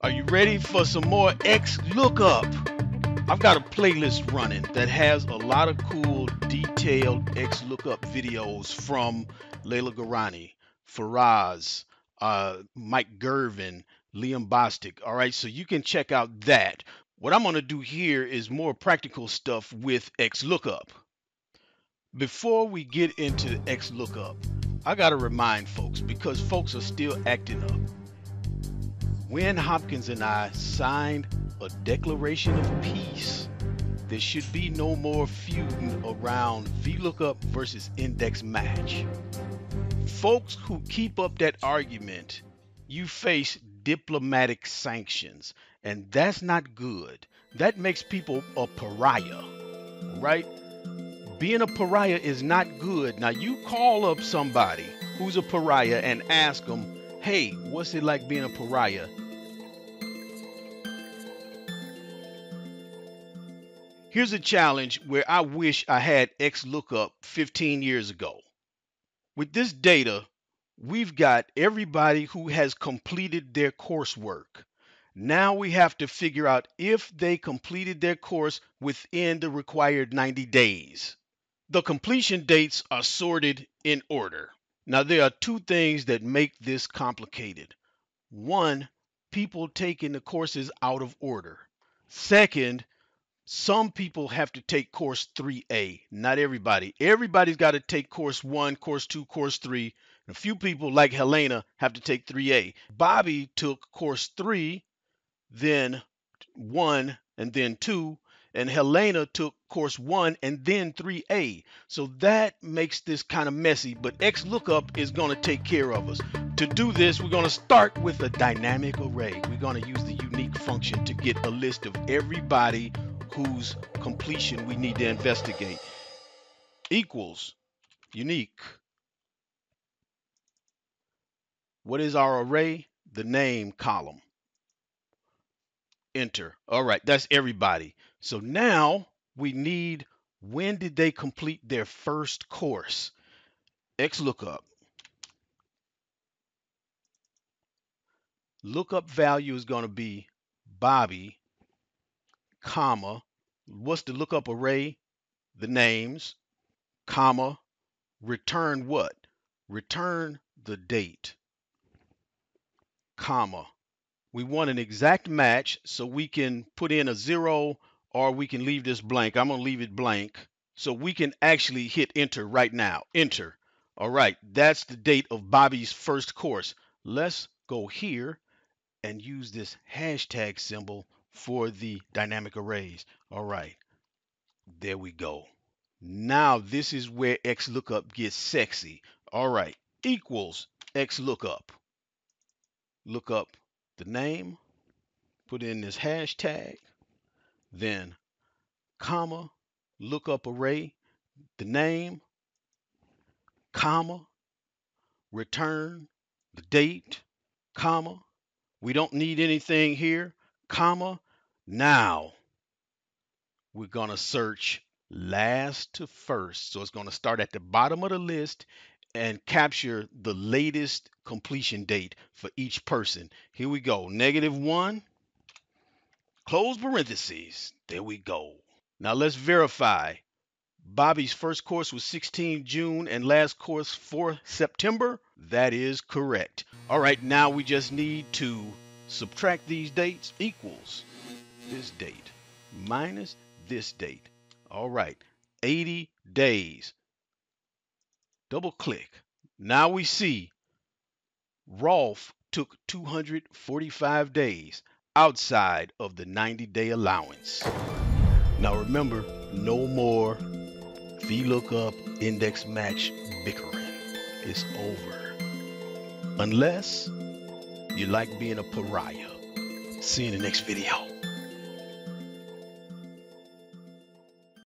Are you ready for some more X lookup? I've got a playlist running that has a lot of cool detailed X lookup videos from Leila Gharani, Faraz, uh, Mike Girvin, Liam Bastick. All right, so you can check out that. What I'm going to do here is more practical stuff with X lookup. Before we get into X lookup, I got to remind folks because folks are still acting up Wyn Hopkins and I signed a declaration of peace, there should be no more feuding around VLOOKUP versus index match. Folks who keep up that argument, you face diplomatic sanctions, and that's not good. That makes people a pariah, right? Being a pariah is not good. Now, you call up somebody who's a pariah and ask them, hey, what's it like being a pariah? Here's a challenge where I wish I had XLOOKUP 15 years ago. With this data, we've got everybody who has completed their coursework. Now we have to figure out if they completed their course within the required 90 days. The completion dates are sorted in order. Now, there are two things that make this complicated. One, people taking the courses out of order. Second, some people have to take course 3A, not everybody. Everybody's got to take course 1, course 2, course 3. A few people like Helena have to take 3A. Bobby took course 3, then 1, and then 2, and Helena took course 1 and then 3A. So that makes this kind of messy, but XLOOKUP is going to take care of us. To do this, we're going to start with a dynamic array. We're going to use the unique function to get a list of everybody whose completion we need to investigate. Equals unique. What is our array? The name column. Enter. All right, that's everybody. So now we need when did they complete their first course? XLOOKUP. Lookup value is going to be Bobby, comma. What's the lookup array? The names, comma. Return what? Return the date, comma. We want an exact match so we can put in a zero or we can leave this blank. I'm going to leave it blank so we can actually hit enter right now. Enter. All right, that's the date of Bobby's first course. Let's go here and use this hashtag symbol for the dynamic arrays. All right, there we go. Now this is where XLOOKUP gets sexy. All right, equals XLOOKUP. Look up the name, put in this hashtag, then comma, lookup array, the name, comma, return, the date, comma. We don't need anything here, comma. Now we're going to search last to first. So it's going to start at the bottom of the list and capture the latest completion date for each person. Here we go. Negative one Close parentheses. There we go. Now let's verify. Bobby's first course was 16 June and last course 4 September. That is correct. All right, now we just need to subtract these dates equals this date minus this date. All right, 80 days. Double click. Now we see Rolf took 245 days outside of the 90 day allowance. Now remember, no more VLOOKUP index match bickering. It's over. Unless you like being a pariah. See you in the next video.